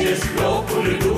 Just go locul lui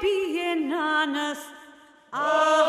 be in honest. Oh.